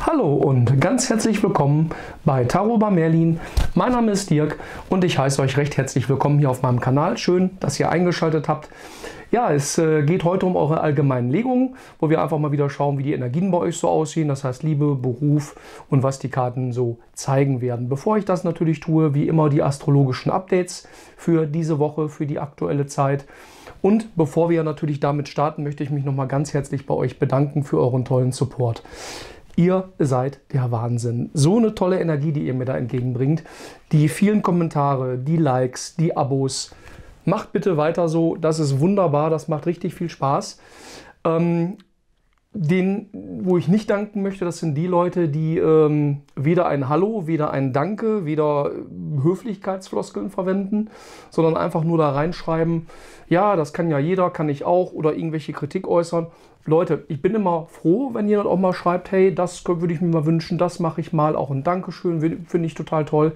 Hallo und ganz herzlich willkommen bei Tarot bei Merlin. Mein Name ist Dirk und ich heiße euch recht herzlich willkommen hier auf meinem Kanal. Schön, dass ihr eingeschaltet habt. Ja, es äh, geht heute um eure allgemeinen Legungen, wo wir einfach mal wieder schauen, wie die Energien bei euch so aussehen. Das heißt Liebe, Beruf und was die Karten so zeigen werden. Bevor ich das natürlich tue, wie immer die astrologischen Updates für diese Woche, für die aktuelle Zeit. Und bevor wir natürlich damit starten, möchte ich mich nochmal ganz herzlich bei euch bedanken für euren tollen Support. Ihr seid der Wahnsinn. So eine tolle Energie, die ihr mir da entgegenbringt. Die vielen Kommentare, die Likes, die Abos. Macht bitte weiter so. Das ist wunderbar. Das macht richtig viel Spaß. Ähm, den, wo ich nicht danken möchte, das sind die Leute, die ähm, weder ein Hallo, weder ein Danke, weder Höflichkeitsfloskeln verwenden, sondern einfach nur da reinschreiben, ja, das kann ja jeder, kann ich auch, oder irgendwelche Kritik äußern. Leute, ich bin immer froh, wenn jemand auch mal schreibt, hey, das würde ich mir mal wünschen, das mache ich mal, auch ein Dankeschön, finde ich total toll.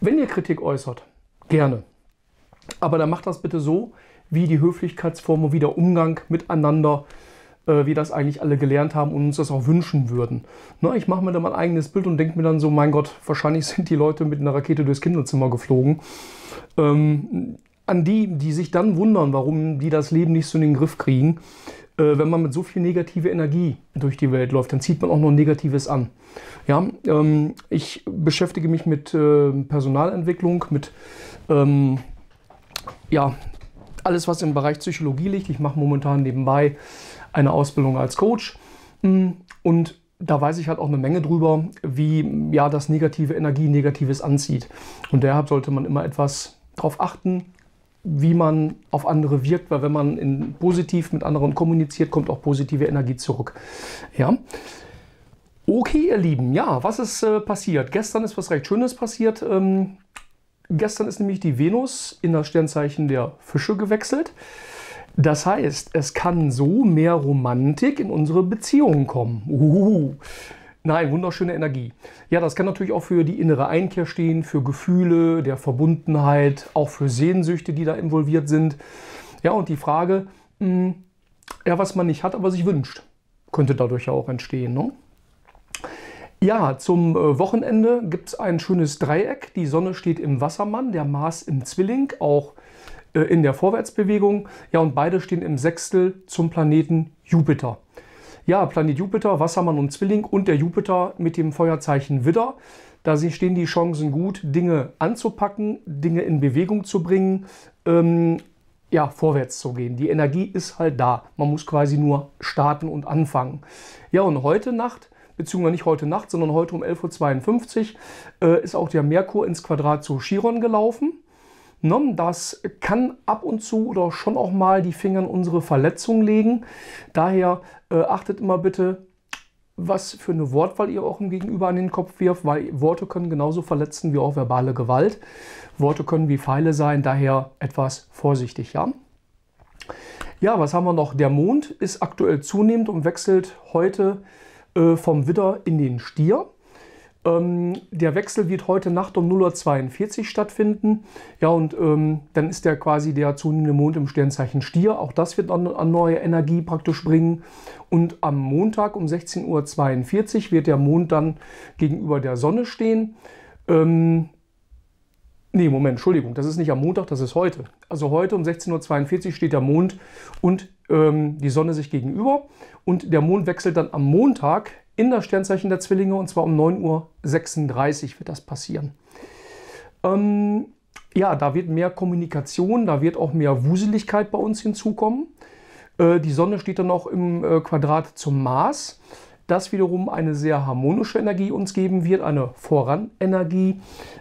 Wenn ihr Kritik äußert, gerne. Aber dann macht das bitte so, wie die Höflichkeitsform und wie der Umgang miteinander, äh, wie das eigentlich alle gelernt haben und uns das auch wünschen würden. Ne, ich mache mir dann mein eigenes Bild und denke mir dann so, mein Gott, wahrscheinlich sind die Leute mit einer Rakete durchs Kinderzimmer geflogen. Ähm, an die, die sich dann wundern, warum die das Leben nicht so in den Griff kriegen, äh, wenn man mit so viel negative Energie durch die Welt läuft, dann zieht man auch noch Negatives an. Ja, ähm, ich beschäftige mich mit äh, Personalentwicklung, mit ähm, ja, alles, was im Bereich Psychologie liegt. Ich mache momentan nebenbei eine Ausbildung als Coach mm, und da weiß ich halt auch eine Menge drüber, wie ja das negative Energie Negatives anzieht. Und deshalb sollte man immer etwas darauf achten, wie man auf andere wirkt, weil wenn man in positiv mit anderen kommuniziert, kommt auch positive Energie zurück. Ja. Okay, ihr Lieben, ja, was ist äh, passiert? Gestern ist was recht Schönes passiert. Ähm, gestern ist nämlich die Venus in das Sternzeichen der Fische gewechselt. Das heißt, es kann so mehr Romantik in unsere Beziehungen kommen. Uhuhu. Nein, wunderschöne Energie. Ja, das kann natürlich auch für die innere Einkehr stehen, für Gefühle der Verbundenheit, auch für Sehnsüchte, die da involviert sind. Ja, und die Frage, mh, hm, ja, was man nicht hat, aber sich wünscht, könnte dadurch ja auch entstehen. Ne? Ja, zum äh, Wochenende gibt es ein schönes Dreieck. Die Sonne steht im Wassermann, der Mars im Zwilling, auch in der Vorwärtsbewegung. Ja, und beide stehen im Sechstel zum Planeten Jupiter. Ja, Planet Jupiter, Wassermann und Zwilling und der Jupiter mit dem Feuerzeichen Widder. Da stehen die Chancen gut, Dinge anzupacken, Dinge in Bewegung zu bringen, ähm, ja, vorwärts zu gehen. Die Energie ist halt da. Man muss quasi nur starten und anfangen. Ja, und heute Nacht, beziehungsweise nicht heute Nacht, sondern heute um 11.52 Uhr, äh, ist auch der Merkur ins Quadrat zu Chiron gelaufen. Das kann ab und zu oder schon auch mal die Finger in unsere Verletzung legen. Daher äh, achtet immer bitte, was für eine Wortwahl ihr auch im Gegenüber an den Kopf wirft, weil Worte können genauso verletzen wie auch verbale Gewalt. Worte können wie Pfeile sein, daher etwas vorsichtig, ja. Ja, was haben wir noch? Der Mond ist aktuell zunehmend und wechselt heute äh, vom Widder in den Stier. Ähm, der Wechsel wird heute Nacht um 0.42 Uhr stattfinden. Ja, und ähm, dann ist der quasi der zunehmende Mond im Sternzeichen Stier. Auch das wird an, an neue Energie praktisch bringen. Und am Montag um 16.42 Uhr wird der Mond dann gegenüber der Sonne stehen. Ähm, Nee, Moment, Entschuldigung, das ist nicht am Montag, das ist heute. Also heute um 16.42 Uhr steht der Mond und ähm, die Sonne sich gegenüber. Und der Mond wechselt dann am Montag in das Sternzeichen der Zwillinge und zwar um 9.36 Uhr wird das passieren. Ähm, ja, da wird mehr Kommunikation, da wird auch mehr Wuseligkeit bei uns hinzukommen. Äh, die Sonne steht dann auch im äh, Quadrat zum Mars. Das wiederum eine sehr harmonische Energie uns geben wird, eine Voranenergie,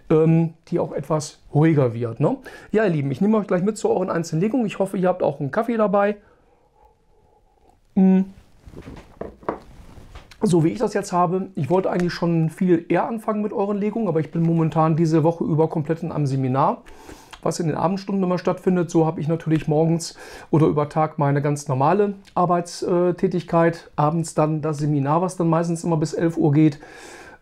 ähm, die auch etwas ruhiger wird. Ne? Ja, ihr Lieben, ich nehme euch gleich mit zu euren einzelnen Legungen. Ich hoffe, ihr habt auch einen Kaffee dabei. Mm so wie ich das jetzt habe, ich wollte eigentlich schon viel eher anfangen mit euren Legungen, aber ich bin momentan diese Woche über komplett in einem Seminar, was in den Abendstunden immer stattfindet. So habe ich natürlich morgens oder über Tag meine ganz normale Arbeitstätigkeit, abends dann das Seminar, was dann meistens immer bis 11 Uhr geht,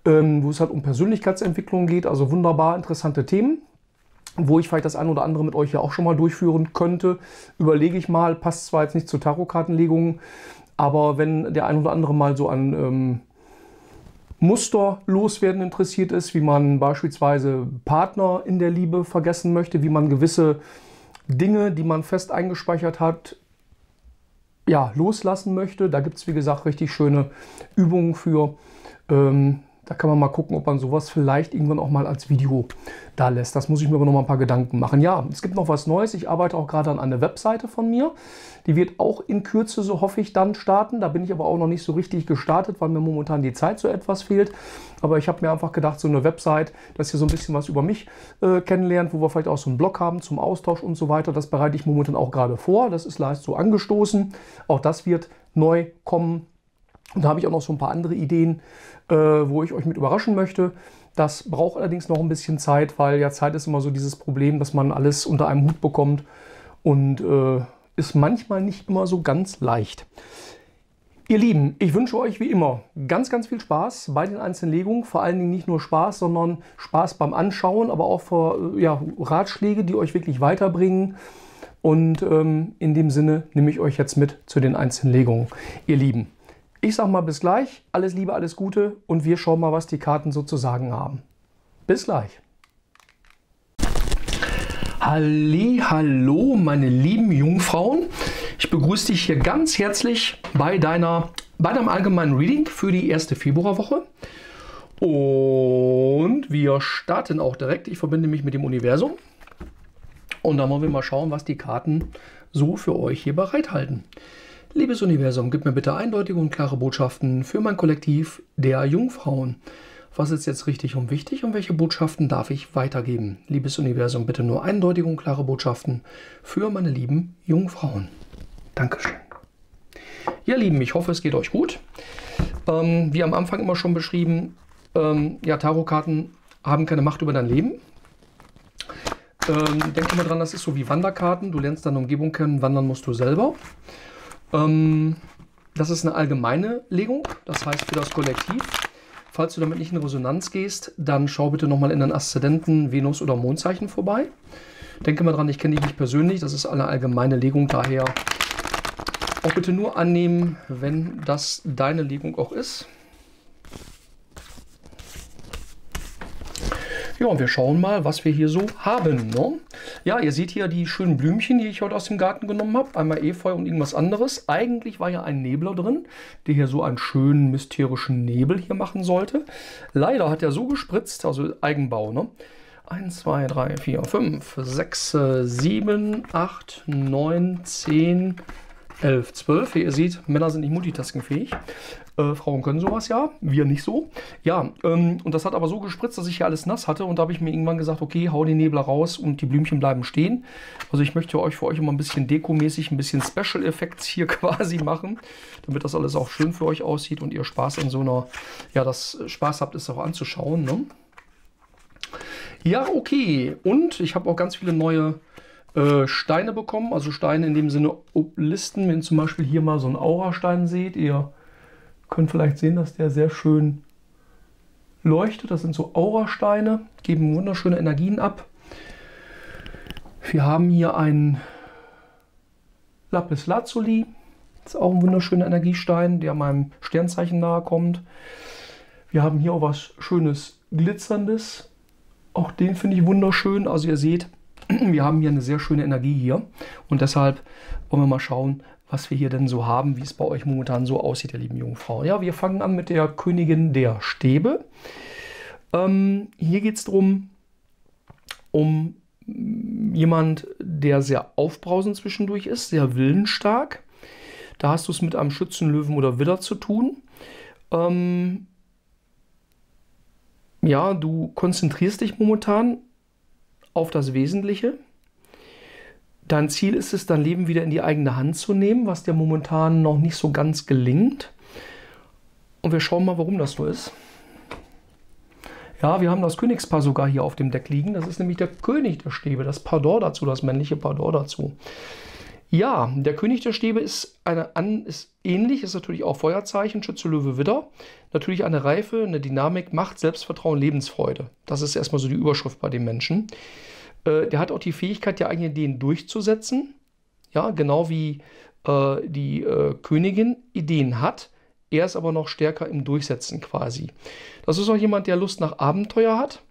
ähm, wo es halt um Persönlichkeitsentwicklung geht, also wunderbar interessante Themen. wo ich vielleicht das eine oder andere mit euch ja auch schon mal durchführen könnte. Überlege ich mal, passt zwar jetzt nicht zu Tarotkartenlegungen, aber wenn der ein oder andere mal so an ähm, Muster loswerden interessiert ist, wie man beispielsweise Partner in der Liebe vergessen möchte, wie man gewisse Dinge, die man fest eingespeichert hat, ja, loslassen möchte. Da gibt es, wie gesagt, richtig schöne Übungen für. Ähm, da kann man mal gucken, ob man sowas vielleicht irgendwann auch mal als Video da lässt. Das muss ich mir aber noch mal ein paar Gedanken machen. Ja, es gibt noch was Neues. Ich arbeite auch gerade an einer Webseite von mir. Die wird auch in Kürze, so hoffe ich, dann starten. Da bin ich aber auch noch nicht so richtig gestartet, weil mir momentan die Zeit so etwas fehlt. Aber ich habe mir einfach gedacht, so eine Website, dass ihr so ein bisschen was über mich äh, kennenlernt, wo wir vielleicht auch so einen Blog haben zum Austausch und so weiter. Das bereite ich momentan auch gerade vor. Das ist leicht so angestoßen. Auch das wird neu kommen. Und da habe ich auch noch so ein paar andere Ideen, äh, wo ich euch mit überraschen möchte. Das braucht allerdings noch ein bisschen Zeit, weil ja Zeit ist immer so dieses Problem, dass man alles unter einem Hut bekommt und äh, ist manchmal nicht immer so ganz leicht. Ihr Lieben, ich wünsche euch wie immer ganz, ganz viel Spaß bei den einzelnen Legungen. Vor allen Dingen nicht nur Spaß, sondern Spaß beim Anschauen, aber auch für ja, Ratschläge, die euch wirklich weiterbringen. Und ähm, in dem Sinne nehme ich euch jetzt mit zu den einzelnen Legungen. Ihr Lieben, ich sage mal bis gleich, alles Liebe, alles Gute und wir schauen mal, was die Karten so zu sagen haben. Bis gleich. Halli, hallo, meine lieben Jungfrauen. Ich begrüße dich hier ganz herzlich bei deiner bei deinem allgemeinen Reading für die erste Februarwoche. Und wir starten auch direkt. Ich verbinde mich mit dem Universum. Und dann wollen wir mal schauen, was die Karten so für euch hier bereithalten. Liebes Universum, gib mir bitte eindeutige und klare Botschaften für mein Kollektiv der Jungfrauen. Was ist jetzt richtig und wichtig und welche Botschaften darf ich weitergeben? Liebes Universum, bitte nur eindeutige und klare Botschaften für meine lieben Jungfrauen. Dankeschön. Ja, Lieben, ich hoffe, es geht euch gut. Ähm, wie am Anfang immer schon beschrieben, ähm, ja, Tarotkarten haben keine Macht über dein Leben. Ähm, denk immer dran, das ist so wie Wanderkarten. Du lernst deine Umgebung kennen, wandern musst du selber. Ähm, das ist eine allgemeine Legung, das heißt für das Kollektiv. Falls du damit nicht in Resonanz gehst, dann schau bitte nochmal in den Aszendenten, Venus oder Mondzeichen vorbei. Denke mal dran, ich kenne dich nicht persönlich, das ist eine allgemeine Legung, daher auch bitte nur annehmen, wenn das deine Legung auch ist. Ja, und wir schauen mal, was wir hier so haben. Ne? Ja, ihr seht hier die schönen Blümchen, die ich heute aus dem Garten genommen habe. Einmal Efeu und irgendwas anderes. Eigentlich war ja ein Nebler drin, der hier so einen schönen mysterischen Nebel hier machen sollte. Leider hat er so gespritzt, also Eigenbau, ne? 1, 2, 3, 4, 5, 6, 7, 8, 9, 10, 11, 12. Wie ihr seht, Männer sind nicht multitaskingfähig. Äh, Frauen können sowas ja, wir nicht so. Ja, ähm, und das hat aber so gespritzt, dass ich hier alles nass hatte. Und da habe ich mir irgendwann gesagt, okay, hau den Nebel raus und die Blümchen bleiben stehen. Also ich möchte euch für euch immer ein bisschen dekomäßig, ein bisschen Special Effects hier quasi machen, damit das alles auch schön für euch aussieht und ihr Spaß in so einer, ja, das Spaß habt, es auch anzuschauen. Ne? Ja, okay. Und ich habe auch ganz viele neue äh, Steine bekommen, also Steine in dem Sinne Listen, wenn zum Beispiel hier mal so ein Aurastein seht, ihr könnt vielleicht sehen, dass der sehr schön leuchtet. Das sind so Aurasteine, geben wunderschöne Energien ab. Wir haben hier einen Lapis Lazuli, das ist auch ein wunderschöner Energiestein, der meinem Sternzeichen nahe kommt. Wir haben hier auch was schönes Glitzerndes. Auch den finde ich wunderschön. Also ihr seht, wir haben hier eine sehr schöne Energie hier und deshalb wollen wir mal schauen, was wir hier denn so haben, wie es bei euch momentan so aussieht, ihr lieben Jungfrauen. Ja, wir fangen an mit der Königin der Stäbe. Ähm, hier geht es darum, um jemand, der sehr aufbrausend zwischendurch ist, sehr willensstark. Da hast du es mit einem Schützenlöwen oder Widder zu tun. Ähm, ja, du konzentrierst dich momentan auf das Wesentliche. Dein Ziel ist es, dein Leben wieder in die eigene Hand zu nehmen, was dir momentan noch nicht so ganz gelingt. Und wir schauen mal, warum das so ist. Ja, wir haben das Königspaar sogar hier auf dem Deck liegen. Das ist nämlich der König der Stäbe, das Pardor dazu, das männliche Pardor dazu. Ja, der König der Stäbe ist, eine, ist ähnlich, ist natürlich auch Feuerzeichen, Schütze, Löwe, Widder. Natürlich eine Reife, eine Dynamik, Macht, Selbstvertrauen, Lebensfreude. Das ist erstmal so die Überschrift bei den Menschen. Äh, der hat auch die Fähigkeit, die eigenen Ideen durchzusetzen. Ja, genau wie äh, die äh, Königin Ideen hat. Er ist aber noch stärker im Durchsetzen quasi. Das ist auch jemand, der Lust nach Abenteuer hat,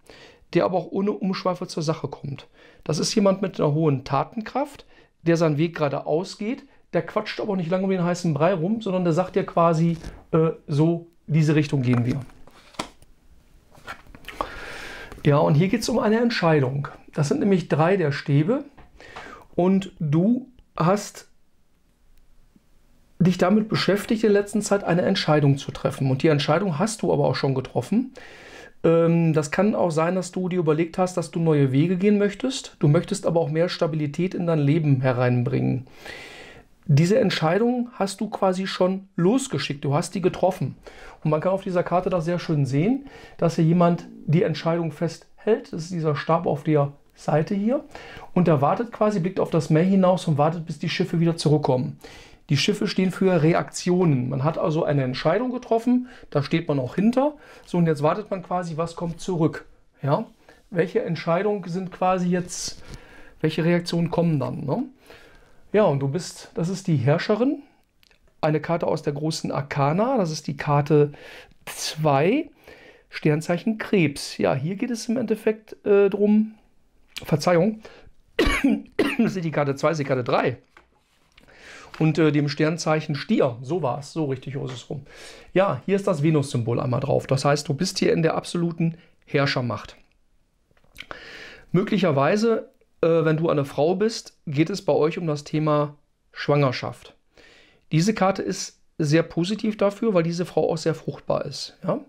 der aber auch ohne Umschweife zur Sache kommt. Das ist jemand mit einer hohen Tatenkraft, der seinen Weg geradeaus geht. Der quatscht aber nicht lange um den heißen Brei rum, sondern der sagt dir quasi, äh, so, diese Richtung gehen wir. Ja, und hier geht es um eine Entscheidung. Das sind nämlich drei der Stäbe. Und du hast dich damit beschäftigt, in der letzten Zeit eine Entscheidung zu treffen. Und die Entscheidung hast du aber auch schon getroffen. Ähm, das kann auch sein, dass du dir überlegt hast, dass du neue Wege gehen möchtest. Du möchtest aber auch mehr Stabilität in dein Leben hereinbringen. Diese Entscheidung hast du quasi schon losgeschickt, du hast die getroffen. Und man kann auf dieser Karte das sehr schön sehen, dass hier jemand die Entscheidung festhält. Das ist dieser Stab auf der Seite hier. Und er wartet quasi, blickt auf das Meer hinaus und wartet, bis die Schiffe wieder zurückkommen. Die Schiffe stehen für Reaktionen. Man hat also eine Entscheidung getroffen, da steht man auch hinter. So, und jetzt wartet man quasi, was kommt zurück. Ja? Welche Entscheidungen sind quasi jetzt, welche Reaktionen kommen dann? Ne? Ja, und du bist, das ist die Herrscherin, eine Karte aus der großen Arkana, das ist die Karte 2, Sternzeichen Krebs. Ja, hier geht es im Endeffekt äh, drum, Verzeihung, das ist die Karte 2, ist die Karte 3. Und äh, dem Sternzeichen Stier, so war es, so richtig ist es rum. Ja, hier ist das Venus-Symbol einmal drauf. Das heißt, du bist hier in der absoluten Herrschermacht. Möglicherweise äh, wenn du eine Frau bist, geht es bei euch um das Thema Schwangerschaft. Diese Karte ist sehr positiv dafür, weil diese Frau auch sehr fruchtbar ist. Ja?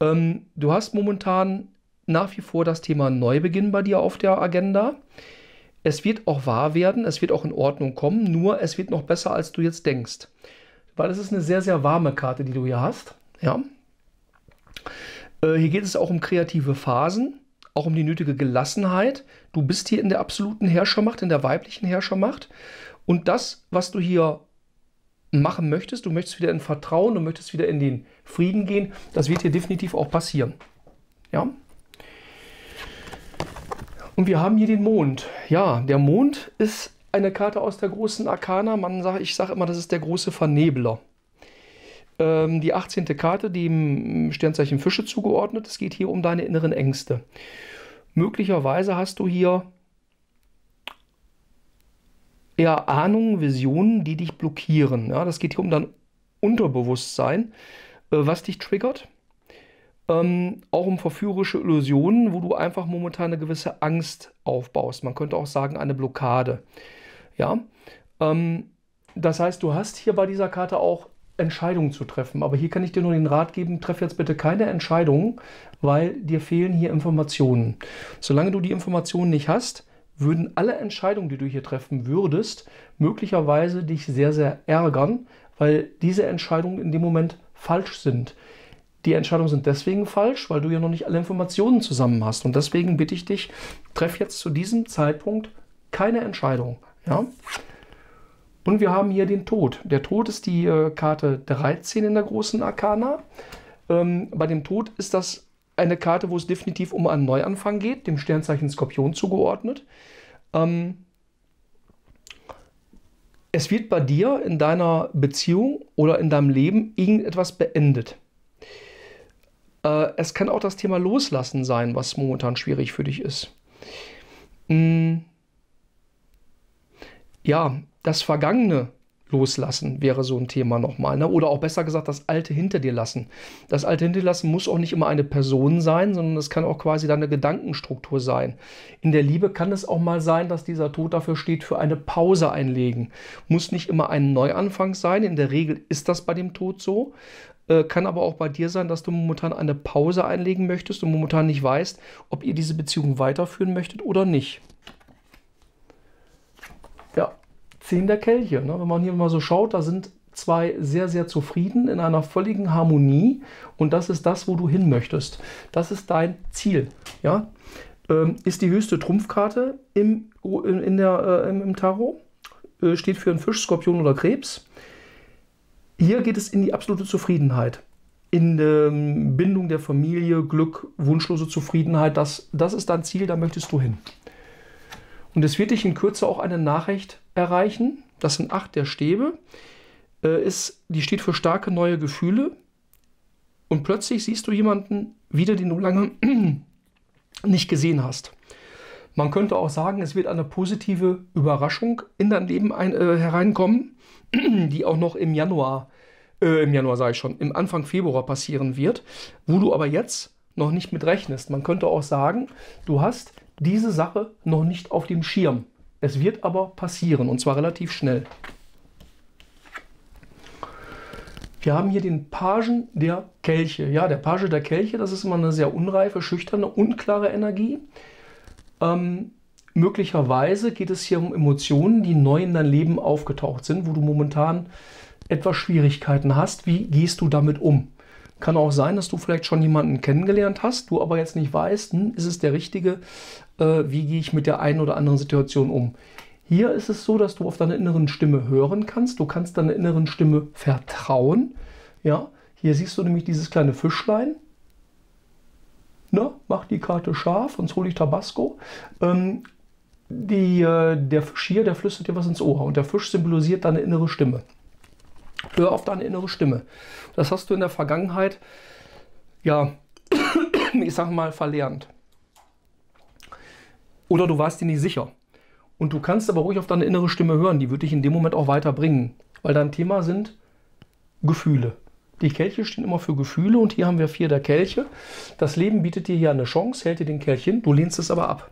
Ähm, du hast momentan nach wie vor das Thema Neubeginn bei dir auf der Agenda. Es wird auch wahr werden, es wird auch in Ordnung kommen, nur es wird noch besser, als du jetzt denkst. Weil es ist eine sehr, sehr warme Karte, die du hier hast. Ja? Äh, hier geht es auch um kreative Phasen auch um die nötige Gelassenheit. Du bist hier in der absoluten Herrschermacht, in der weiblichen Herrschermacht. Und das, was du hier machen möchtest, du möchtest wieder in Vertrauen, du möchtest wieder in den Frieden gehen, das wird hier definitiv auch passieren. Ja? Und wir haben hier den Mond. Ja, der Mond ist eine Karte aus der großen Arkana. Man sagt, ich sage immer, das ist der große Vernebler. Ähm, die 18. Karte, dem Sternzeichen Fische zugeordnet. Es geht hier um deine inneren Ängste. Möglicherweise hast du hier eher Ahnungen, Visionen, die dich blockieren. Ja, das geht hier um dein Unterbewusstsein, äh, was dich triggert. Ähm, auch um verführerische Illusionen, wo du einfach momentan eine gewisse Angst aufbaust. Man könnte auch sagen, eine Blockade. Ja, ähm, das heißt, du hast hier bei dieser Karte auch Entscheidungen zu treffen. Aber hier kann ich dir nur den Rat geben, treff jetzt bitte keine Entscheidungen, weil dir fehlen hier Informationen. Solange du die Informationen nicht hast, würden alle Entscheidungen, die du hier treffen würdest, möglicherweise dich sehr, sehr ärgern, weil diese Entscheidungen in dem Moment falsch sind. Die Entscheidungen sind deswegen falsch, weil du ja noch nicht alle Informationen zusammen hast. Und deswegen bitte ich dich, treff jetzt zu diesem Zeitpunkt keine Entscheidung. Ja? Und wir haben hier den Tod. Der Tod ist die äh, Karte 13 in der großen Arkana. Ähm, bei dem Tod ist das eine Karte, wo es definitiv um einen Neuanfang geht, dem Sternzeichen Skorpion zugeordnet. Ähm, es wird bei dir in deiner Beziehung oder in deinem Leben irgendetwas beendet. Äh, es kann auch das Thema Loslassen sein, was momentan schwierig für dich ist. Mm. Ja, das Vergangene loslassen wäre so ein Thema nochmal. Ne? Oder auch besser gesagt, das Alte hinter dir lassen. Das Alte hinter dir lassen muss auch nicht immer eine Person sein, sondern es kann auch quasi deine Gedankenstruktur sein. In der Liebe kann es auch mal sein, dass dieser Tod dafür steht, für eine Pause einlegen. Muss nicht immer ein Neuanfang sein. In der Regel ist das bei dem Tod so. Äh, kann aber auch bei dir sein, dass du momentan eine Pause einlegen möchtest und momentan nicht weißt, ob ihr diese Beziehung weiterführen möchtet oder nicht. Ja, 10 der Kelche. Ne? Wenn man hier mal so schaut, da sind zwei sehr, sehr zufrieden in einer völligen Harmonie und das ist das, wo du hin möchtest. Das ist dein Ziel. Ja? Ähm, ist die höchste Trumpfkarte im, in der, äh, im Tarot. Äh, steht für einen Fisch, Skorpion oder Krebs. Hier geht es in die absolute Zufriedenheit. In der Bindung der Familie, Glück, wunschlose Zufriedenheit. Das, das ist dein Ziel, da möchtest du hin. Und es wird dich in Kürze auch eine Nachricht erreichen. Das sind acht der Stäbe. Äh, ist, die steht für starke neue Gefühle. Und plötzlich siehst du jemanden wieder, den du lange nicht gesehen hast. Man könnte auch sagen, es wird eine positive Überraschung in dein Leben ein, äh, hereinkommen, die auch noch im Januar, äh, im Januar sage ich schon, im Anfang Februar passieren wird, wo du aber jetzt noch nicht mit rechnest. Man könnte auch sagen, du hast diese Sache noch nicht auf dem Schirm. Es wird aber passieren und zwar relativ schnell. Wir haben hier den Pagen der Kelche. Ja, der Page der Kelche, das ist immer eine sehr unreife, schüchterne, unklare Energie. Ähm, möglicherweise geht es hier um Emotionen, die neu in dein Leben aufgetaucht sind, wo du momentan etwas Schwierigkeiten hast. Wie gehst du damit um? Kann auch sein, dass du vielleicht schon jemanden kennengelernt hast, du aber jetzt nicht weißt, hm, ist es der richtige, äh, wie gehe ich mit der einen oder anderen Situation um. Hier ist es so, dass du auf deine inneren Stimme hören kannst. Du kannst deiner inneren Stimme vertrauen. Ja, hier siehst du nämlich dieses kleine Fischlein. Ne, mach die Karte scharf, sonst hole ich Tabasco. Ähm, die, äh, der Fisch hier, der flüstert dir was ins Ohr und der Fisch symbolisiert deine innere Stimme. Hör auf deine innere Stimme. Das hast du in der Vergangenheit, ja, ich sag mal, verlernt. Oder du warst dir nicht sicher. Und du kannst aber ruhig auf deine innere Stimme hören. Die wird dich in dem Moment auch weiterbringen. Weil dein Thema sind Gefühle. Die Kelche stehen immer für Gefühle und hier haben wir vier der Kelche. Das Leben bietet dir hier eine Chance, hält dir den Kelch hin, du lehnst es aber ab.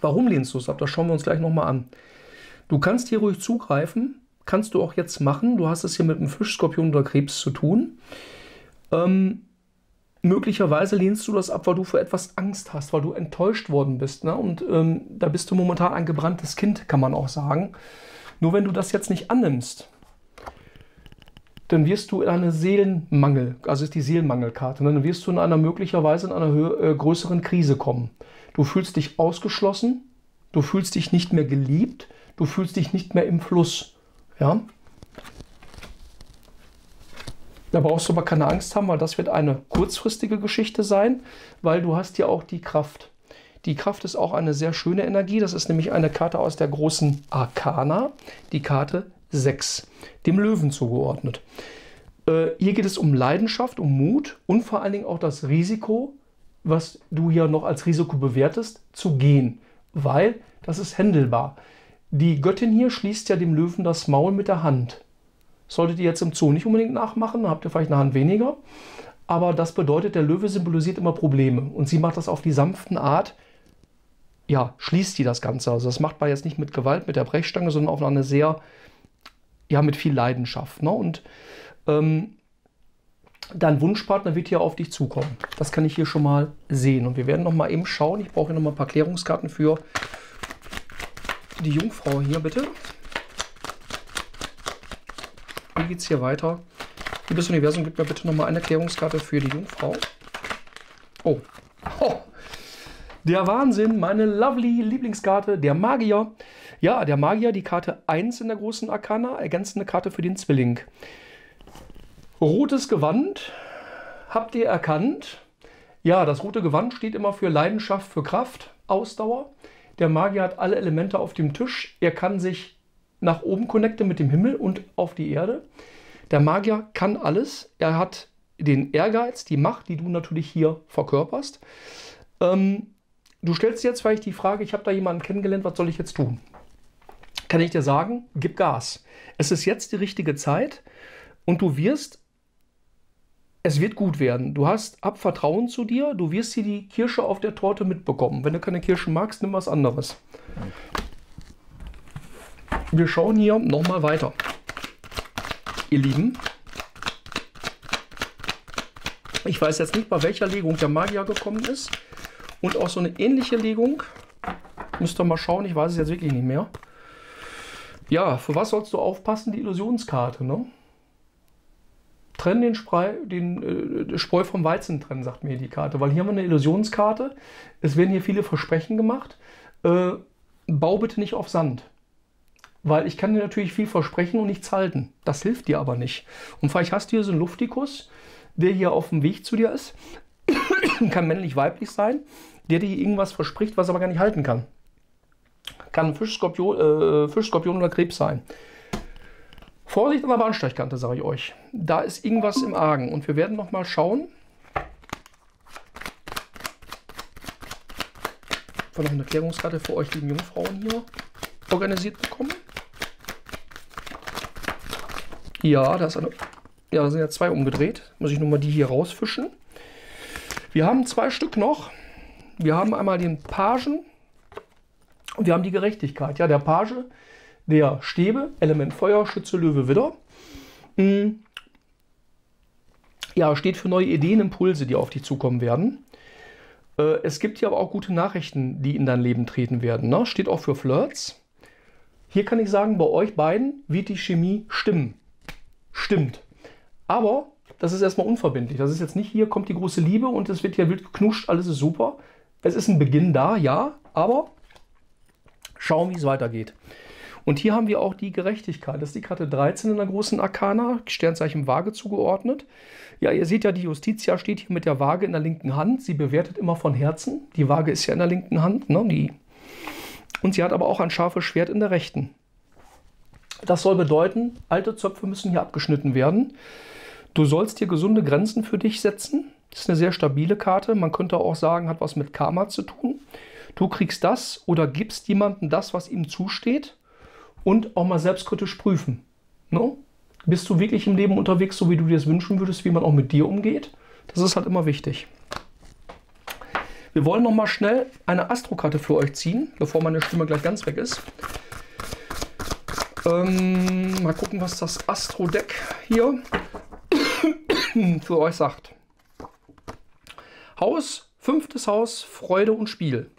Warum lehnst du es ab? Das schauen wir uns gleich nochmal an. Du kannst hier ruhig zugreifen, kannst du auch jetzt machen. Du hast es hier mit einem Fisch, Skorpion oder Krebs zu tun. Ähm, möglicherweise lehnst du das ab, weil du für etwas Angst hast, weil du enttäuscht worden bist. Ne? Und ähm, da bist du momentan ein gebranntes Kind, kann man auch sagen. Nur wenn du das jetzt nicht annimmst, dann wirst du in eine Seelenmangel, also ist die Seelenmangelkarte, ne? dann wirst du in einer möglicherweise in einer äh, größeren Krise kommen. Du fühlst dich ausgeschlossen, du fühlst dich nicht mehr geliebt, du fühlst dich nicht mehr im Fluss. Ja? Da brauchst du aber keine Angst haben, weil das wird eine kurzfristige Geschichte sein, weil du hast ja auch die Kraft. Die Kraft ist auch eine sehr schöne Energie. Das ist nämlich eine Karte aus der großen Arkana, die Karte 6, dem Löwen zugeordnet. Äh, hier geht es um Leidenschaft, um Mut und vor allen Dingen auch das Risiko, was du hier noch als Risiko bewertest, zu gehen, weil das ist händelbar. Die Göttin hier schließt ja dem Löwen das Maul mit der Hand. Solltet ihr jetzt im Zoo nicht unbedingt nachmachen, habt ihr vielleicht eine Hand weniger. Aber das bedeutet, der Löwe symbolisiert immer Probleme. Und sie macht das auf die sanften Art, ja, schließt sie das Ganze. Also das macht man jetzt nicht mit Gewalt, mit der Brechstange, sondern auf eine sehr, ja, mit viel Leidenschaft. Ne? Und ähm, dein Wunschpartner wird hier auf dich zukommen. Das kann ich hier schon mal sehen. Und wir werden noch mal eben schauen. Ich brauche hier noch mal ein paar Klärungskarten für die Jungfrau hier, bitte. Wie geht es hier weiter? Liebes Universum, gib mir bitte nochmal eine Erklärungskarte für die Jungfrau. Oh. oh. Der Wahnsinn, meine lovely Lieblingskarte, der Magier. Ja, der Magier, die Karte 1 in der großen Arkana, ergänzende Karte für den Zwilling. Rotes Gewand, habt ihr erkannt? Ja, das rote Gewand steht immer für Leidenschaft, für Kraft, Ausdauer. Der Magier hat alle Elemente auf dem Tisch. Er kann sich nach oben connecte mit dem Himmel und auf die Erde. Der Magier kann alles. Er hat den Ehrgeiz, die Macht, die du natürlich hier verkörperst. Ähm, du stellst jetzt vielleicht die Frage, ich habe da jemanden kennengelernt, was soll ich jetzt tun? Kann ich dir sagen, gib Gas. Es ist jetzt die richtige Zeit und du wirst, es wird gut werden. Du hast Abvertrauen zu dir, du wirst hier die Kirsche auf der Torte mitbekommen. Wenn du keine Kirsche magst, nimm was anderes. Wir schauen hier nochmal weiter. Ihr Lieben, ich weiß jetzt nicht, bei welcher Legung der Magier gekommen ist. Und auch so eine ähnliche Legung. Müsst ihr mal schauen, ich weiß es jetzt wirklich nicht mehr. Ja, für was sollst du aufpassen? Die Illusionskarte, ne? Trenn den, Spreu, den äh, Spreu vom Weizen trennen, sagt mir die Karte. Weil hier haben wir eine Illusionskarte. Es werden hier viele Versprechen gemacht. Äh, bau bitte nicht auf Sand. Weil ich kann dir natürlich viel versprechen und nichts halten. Das hilft dir aber nicht. Und vielleicht hast du hier so einen Luftikus, der hier auf dem Weg zu dir ist. kann männlich-weiblich sein, der dir irgendwas verspricht, was er aber gar nicht halten kann. Kann Fisch, Skorpion, äh, Fisch, oder Krebs sein. Vorsicht an der Bahnsteigkante, sage ich euch. Da ist irgendwas im Argen. Und wir werden noch mal schauen. Ich noch eine Klärungskarte für euch, lieben Jungfrauen, hier organisiert bekommen. Ja, da ist eine. Ja, da sind ja zwei umgedreht. Muss ich nur mal die hier rausfischen. Wir haben zwei Stück noch. Wir haben einmal den Pagen und wir haben die Gerechtigkeit. Ja, der Page, der Stäbe, Element Feuer, Schütze, Löwe, Widder. Hm. Ja, steht für neue Ideen, Impulse, die auf dich zukommen werden. Äh, es gibt hier aber auch gute Nachrichten, die in dein Leben treten werden. Ne? Steht auch für Flirts. Hier kann ich sagen, bei euch beiden wird die Chemie stimmen. Stimmt. Aber das ist erstmal unverbindlich. Das ist jetzt nicht hier kommt die große Liebe und es wird hier wild geknuscht, alles ist super. Es ist ein Beginn da, ja, aber schauen, wie es weitergeht. Und hier haben wir auch die Gerechtigkeit. Das ist die Karte 13 in der großen Arkana, Sternzeichen Waage zugeordnet. Ja, ihr seht ja, die Justitia steht hier mit der Waage in der linken Hand. Sie bewertet immer von Herzen. Die Waage ist ja in der linken Hand. Ne? Die und sie hat aber auch ein scharfes Schwert in der rechten. Das soll bedeuten, alte Zöpfe müssen hier abgeschnitten werden. Du sollst hier gesunde Grenzen für dich setzen. Das ist eine sehr stabile Karte. Man könnte auch sagen, hat was mit Karma zu tun. Du kriegst das oder gibst jemandem das, was ihm zusteht und auch mal selbstkritisch prüfen. No? Bist du wirklich im Leben unterwegs, so wie du dir es wünschen würdest, wie man auch mit dir umgeht? Das ist halt immer wichtig. Wir wollen noch mal schnell eine Astrokarte für euch ziehen, bevor meine Stimme gleich ganz weg ist. Ähm, mal gucken, was das Astro-Deck hier für euch sagt. Haus, fünftes Haus, Freude und Spiel.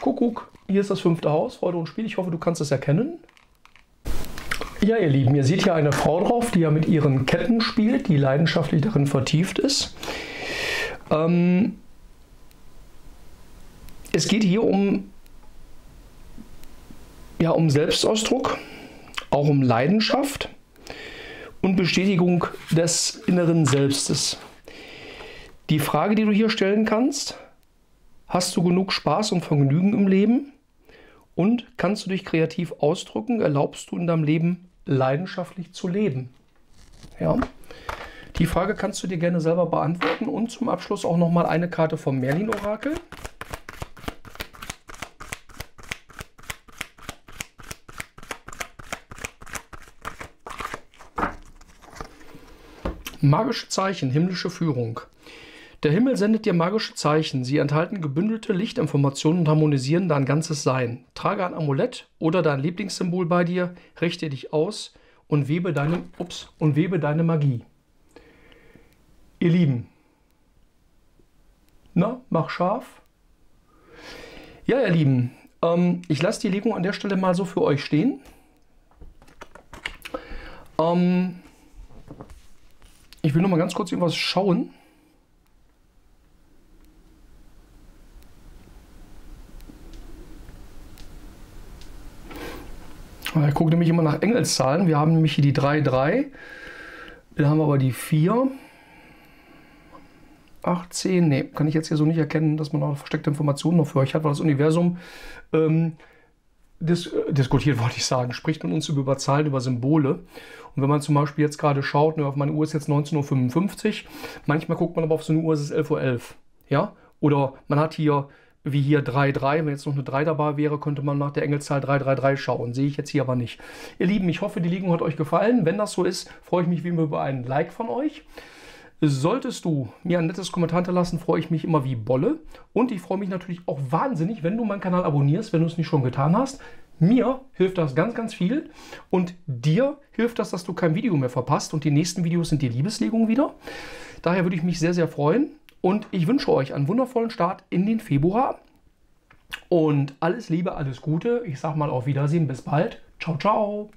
Kuckuck, hier ist das fünfte Haus, Freude und Spiel. Ich hoffe, du kannst es erkennen. Ja, ihr Lieben, ihr seht hier eine Frau drauf, die ja mit ihren Ketten spielt, die leidenschaftlich darin vertieft ist. Ähm, es geht hier um, ja, um Selbstausdruck, auch um Leidenschaft und Bestätigung des inneren Selbstes. Die Frage, die du hier stellen kannst, hast du genug Spaß und Vergnügen im Leben? Und kannst du dich kreativ ausdrücken? Erlaubst du in deinem Leben leidenschaftlich zu leben? Ja. Die Frage kannst du dir gerne selber beantworten und zum Abschluss auch noch mal eine Karte vom Merlin Orakel. Magische Zeichen, himmlische Führung. Der Himmel sendet dir magische Zeichen. Sie enthalten gebündelte Lichtinformationen und harmonisieren dein ganzes Sein. Trage ein Amulett oder dein Lieblingssymbol bei dir, richte dich aus und webe deine, ups, und webe deine Magie. Ihr Lieben, na, mach scharf. Ja, ihr Lieben, ähm, ich lasse die Legung an der Stelle mal so für euch stehen. Ähm, ich will noch mal ganz kurz irgendwas schauen. Ich gucke nämlich immer nach Engelszahlen. Wir haben nämlich hier die 3, 3. Dann haben aber die 4. 18. Ne, kann ich jetzt hier so nicht erkennen, dass man noch versteckte Informationen noch für euch hat, weil das Universum ähm, dis äh, diskutiert, wollte ich sagen, spricht mit uns über Zahlen, über Symbole. Und wenn man zum Beispiel jetzt gerade schaut, ne, auf meine Uhr ist jetzt 19.55 Uhr, manchmal guckt man aber auf so eine Uhr, es ist 11.11 Uhr. .11, ja? Oder man hat hier, wie hier 3.3, wenn jetzt noch eine 3 dabei wäre, könnte man nach der Engelzahl 333 schauen. Sehe ich jetzt hier aber nicht. Ihr Lieben, ich hoffe, die Ligung hat euch gefallen. Wenn das so ist, freue ich mich wie immer über einen Like von euch. Solltest du mir ein nettes Kommentar hinterlassen, freue ich mich immer wie Bolle. Und ich freue mich natürlich auch wahnsinnig, wenn du meinen Kanal abonnierst, wenn du es nicht schon getan hast. Mir hilft das ganz, ganz viel. Und dir hilft das, dass du kein Video mehr verpasst. Und die nächsten Videos sind die Liebeslegungen wieder. Daher würde ich mich sehr, sehr freuen. Und ich wünsche euch einen wundervollen Start in den Februar. Und alles Liebe, alles Gute. Ich sage mal auf Wiedersehen. Bis bald. Ciao, ciao.